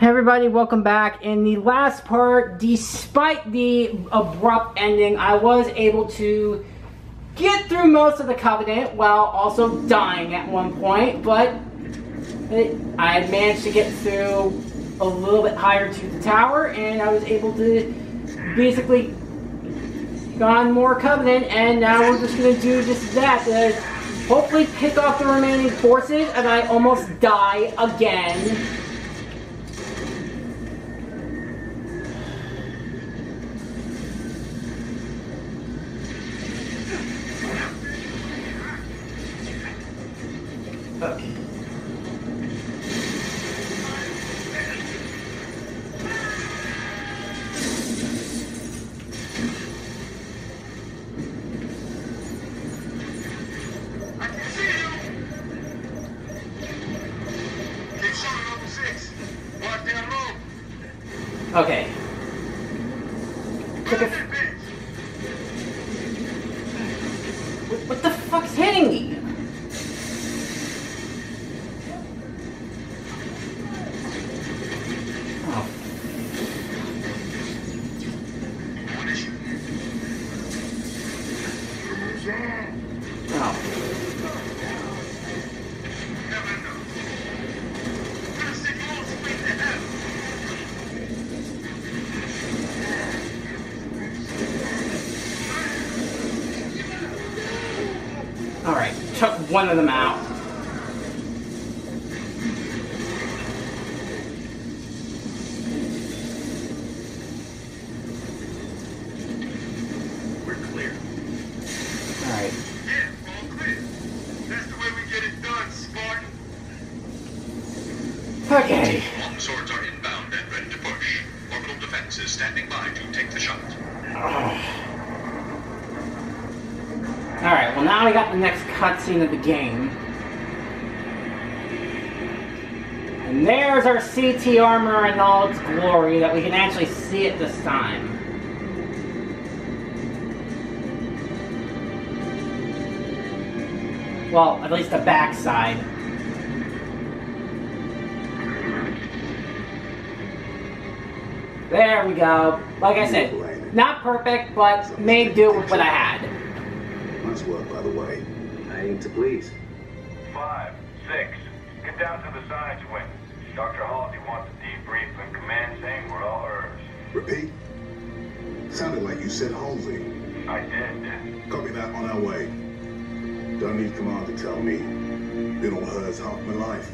Hey everybody, welcome back. In the last part, despite the abrupt ending, I was able to get through most of the Covenant while also dying at one point, but I managed to get through a little bit higher to the tower, and I was able to basically go on more Covenant, and now we're just going to do just that. Hopefully pick off the remaining forces, and I almost die again. One of them out. We're clear. All right. Yeah, all clear. That's the way we get it done, Spartan. Okay. Longswords are inbound and ready to push. Orbital defense is standing by to take the shot. Oh. Alright, well now we got the next cutscene of the game. And there's our CT armor in all its glory that we can actually see it this time. Well, at least the backside. There we go. Like I said, not perfect, but made do with what I had. Nice work, by the way. I to please. Five, six. Get down to the science wing. Dr. Halsey wants a debrief and command saying we're all hers. Repeat? Sounded like you said Halsey. I did. Copy that on our way. Don't need command to tell me. Been all hers half my life.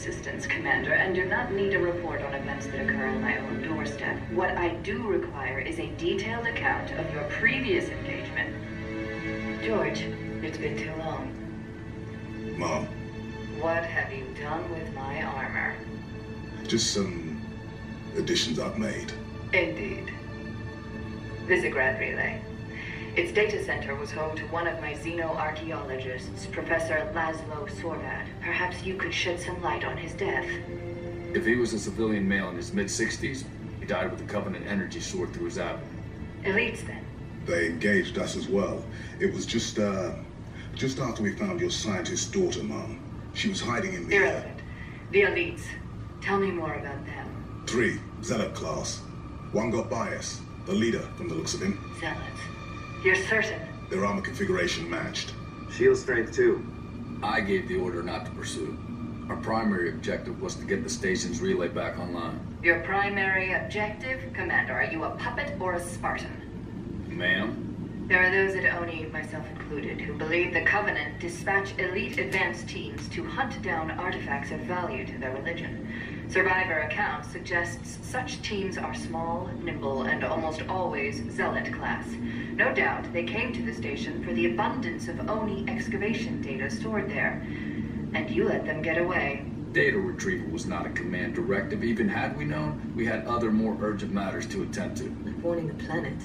Assistance, Commander, and do not need a report on events that occur on my own doorstep. What I do require is a detailed account of your previous engagement. George, it's been too long. Mom. What have you done with my armor? Just some additions I've made. Indeed. Visegrad Relay. Its data center was home to one of my xenoarchaeologists, Professor Laszlo Sorvad. Perhaps you could shed some light on his death. If he was a civilian male in his mid-60s, he died with a Covenant energy sword through his abdomen. Elites, then? They engaged us as well. It was just, uh, just after we found your scientist's daughter, Mom. She was hiding in the... Irrelevant. The elites. Tell me more about them. Three. Zealot class. One got bias. The leader, from the looks of him. Zealots. You're certain? Their armor configuration matched. Shield strength, too. I gave the order not to pursue. Our primary objective was to get the station's relay back online. Your primary objective? Commander, are you a puppet or a Spartan? Ma'am? There are those at ONI, myself included, who believe the Covenant dispatch elite advance teams to hunt down artifacts of value to their religion. Survivor account suggests such teams are small, nimble, and almost always zealot class. No doubt they came to the station for the abundance of ONI excavation data stored there. And you let them get away. Data retrieval was not a command directive. Even had we known, we had other more urgent matters to attend to. Warning the planet.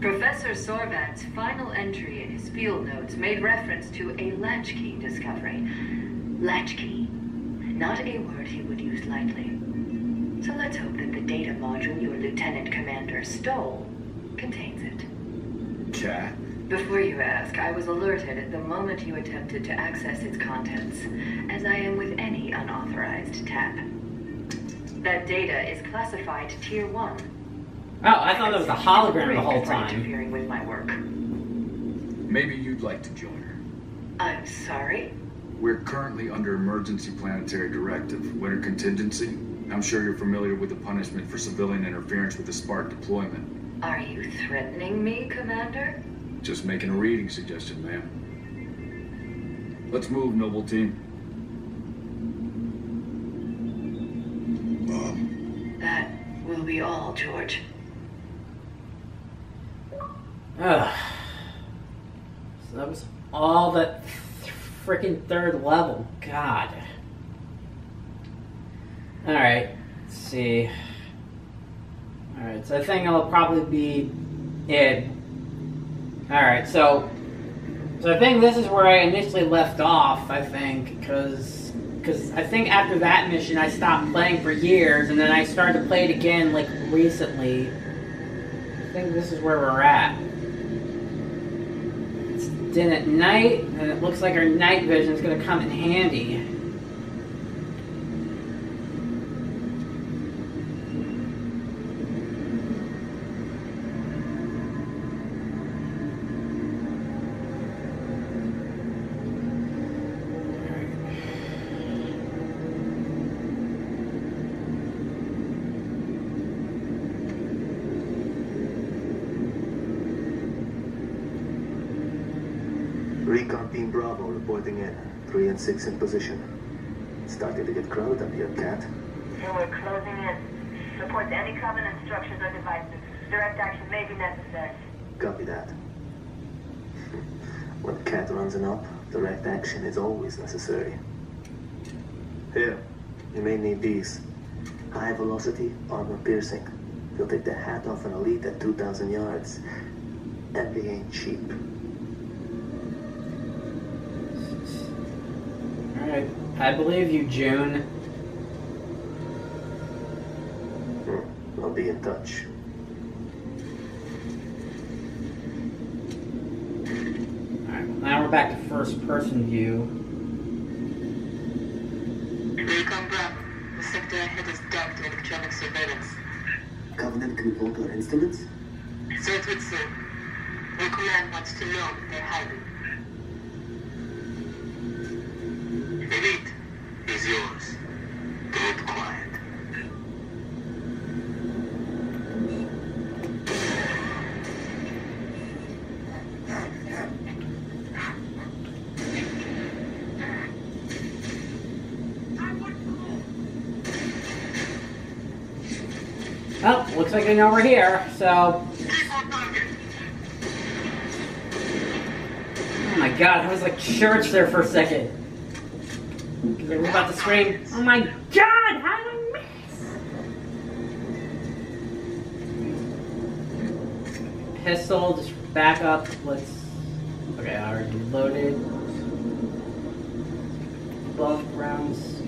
Professor Sorvad's final entry in his field notes made reference to a latchkey discovery. Latchkey not a word he would use lightly. So let's hope that the data module your lieutenant commander stole contains it. Kat? Before you ask, I was alerted at the moment you attempted to access its contents, as I am with any unauthorized tap. That data is classified Tier 1. Oh, I thought that was a hologram the whole For time. interfering with my work. Maybe you'd like to join her. I'm sorry? We're currently under emergency planetary directive, winter contingency. I'm sure you're familiar with the punishment for civilian interference with the Spark deployment. Are you threatening me, Commander? Just making a reading suggestion, ma'am. Let's move, noble team. Mom, That will be all, George. Ugh. So that was all that freaking third level. God. Alright, let's see. Alright, so I think I'll probably be it. Alright, so so I think this is where I initially left off, I think, because because I think after that mission I stopped playing for years and then I started to play it again like recently. I think this is where we're at. Dim at night, and it looks like our night vision is going to come in handy. Recon Team Bravo reporting in. Three and six in position. Starting to get crowded up here, Kat. And we're closing in. Reports any Covenant structures or devices. Direct action may be necessary. Copy that. When Kat runs an op, direct action is always necessary. Here, you may need these. High velocity, armor piercing. You'll take the hat off an elite at 2,000 yards. And they ain't cheap. Alright, I believe you, Jun. Hmm, I'll be in touch. Alright, well, now we're back to first person view. Recon Bravo. The sector ahead is dark to electronic surveillance. Covenant can alter instruments? So it would seem. Your wants to know that they're hiding. Elite is yours. Keep quiet. Know we're here, so. Oh my god, I was like church there for a second. Because I was about to scream, Oh my god, how did I miss? Pistol, just back up. Let's. Okay, I already loaded. Both rounds.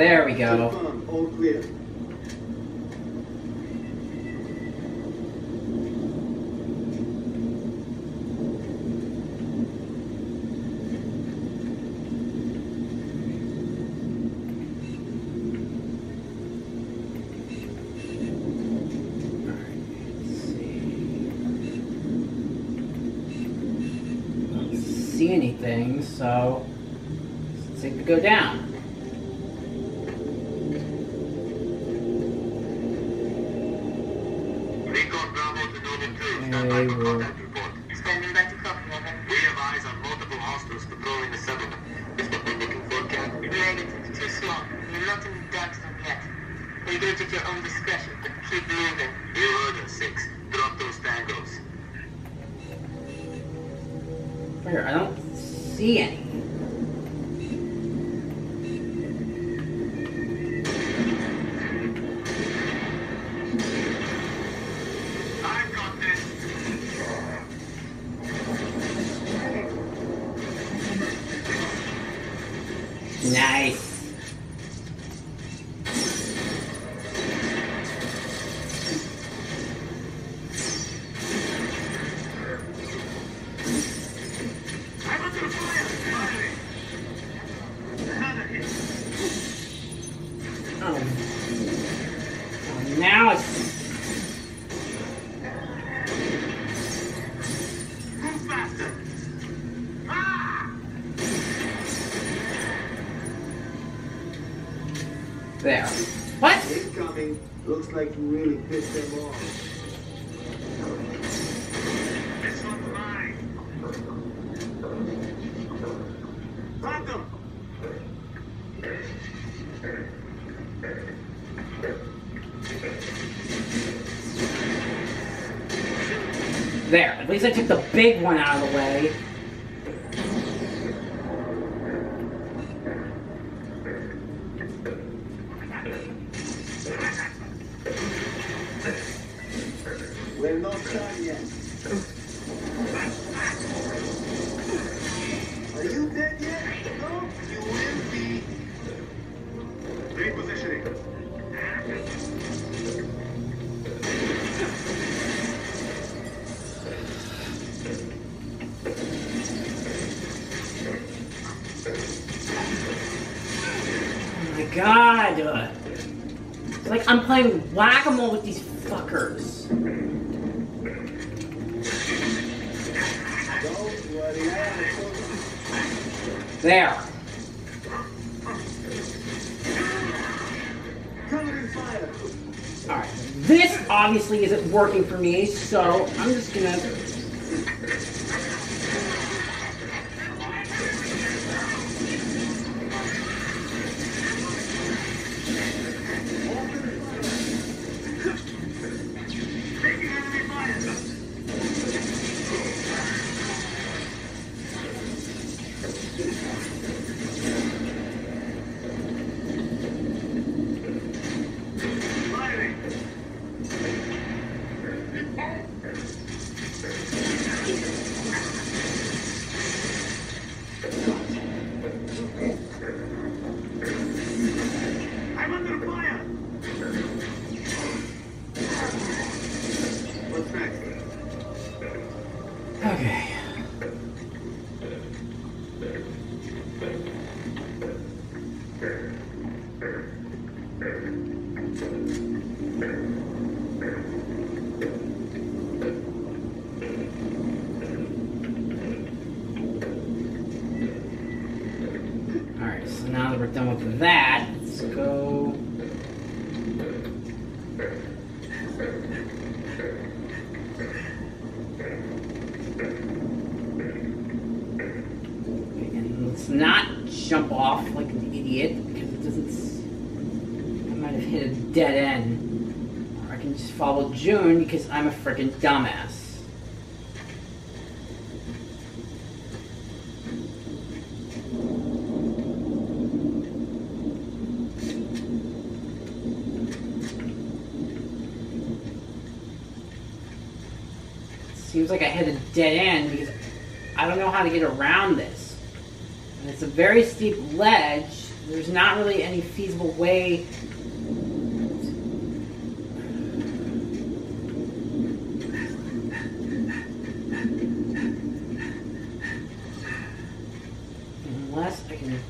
There we go. Confirm, all clear. Let's see. Don't see anything, so let's take the go down. Recon Bravo to Noble 2. Stand by Hey, for we're- contact report. Standing by to over. We have eyes on multiple hostiles patrolling the settlement. Is what we're looking for, Kat? Negative. Too small. You're not in the dark zone yet. Engage at your own discretion, but keep moving. You heard us, Six. Drop those tangos. Where? I don't see any. Nice. There. What? Incoming. Looks like you really pissed them off. This one's mine! Drop them! There. At least I took the big one out of the way. We're not done yet. Are you dead yet? No, you will be. Repositioning. Oh my god. It's like I'm playing whack-a-mole with these fuckers. Don't worry, I have There. Alright. This obviously isn't working for me, so I'm just gonna. We're done with that, let's go. And let's not jump off like an idiot because it doesn't. I might have hit a dead end. Or I can just follow Jun because I'm a freaking dumbass. Seems like I hit a dead end because I don't know how to get around this. And it's a very steep ledge. There's not really any feasible way. Unless I can.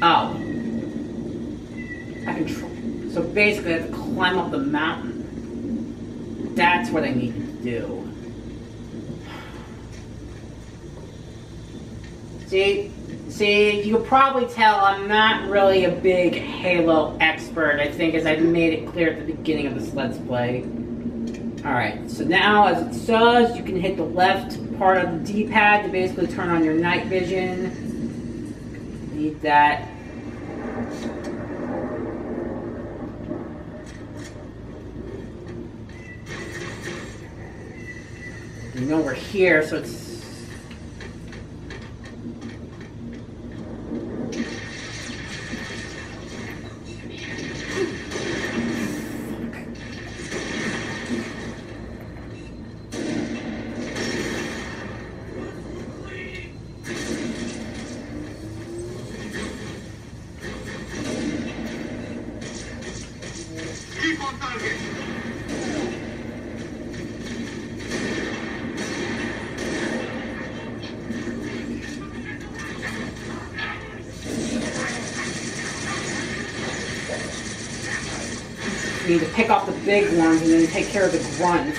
Oh. I can. Tr- so basically, I have to climb up the mountain. That's what I need to do. See, see, you can probably tell I'm not really a big Halo expert. I think, as I made it clear at the beginning of this Let's Play. Alright, so now as it does, you can hit the left part of the D-pad to basically turn on your night vision. Need that. You know we're here, so it's need to pick off the big ones and then take care of the grunts.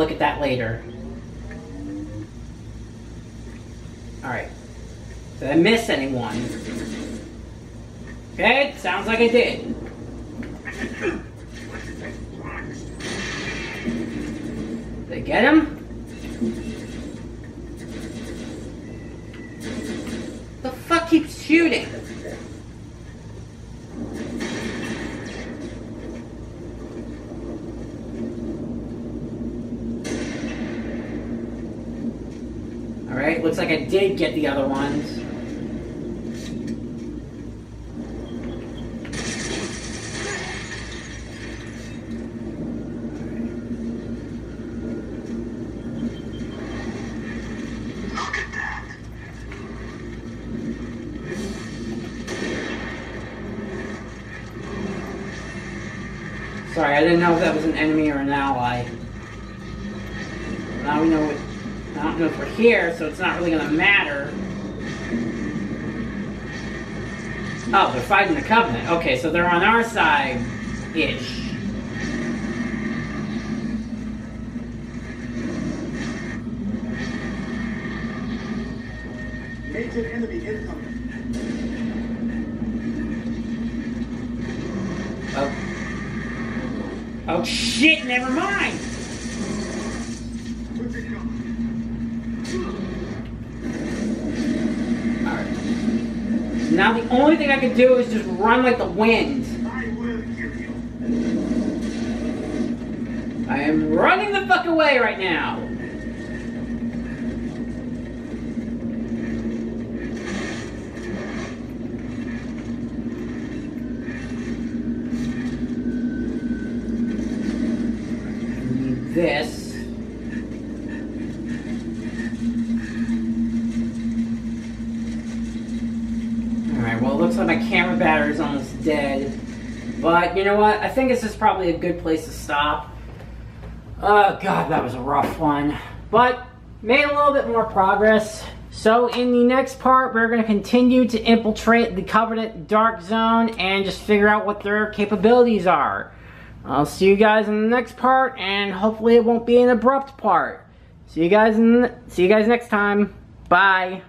Look at that later. Alright. Did I miss anyone? Okay, sounds like I did. Did I get him? The fuck keeps shooting? Alright, looks like I did get the other ones. Look at that. Sorry, I didn't know if that was an enemy or an ally. Now we know what. I don't know if we're here, so it's not really gonna matter. Oh, they're fighting the Covenant. Okay, so they're on our side ish. Major enemy incoming. Oh. Oh shit, never mind! Where's it going? Alright. Now the only thing I can do is just run like the wind. I am running the fuck away right now. This. Alright, well, it looks like my camera battery's almost dead. But you know what? I think this is probably a good place to stop. Oh god, that was a rough one. But made a little bit more progress. So in the next part, we're going to continue to infiltrate the Covenant Dark Zone and just figure out what their capabilities are. I'll see you guys in the next part, and hopefully it won't be an abrupt part. See you guys in see you guys next time. Bye.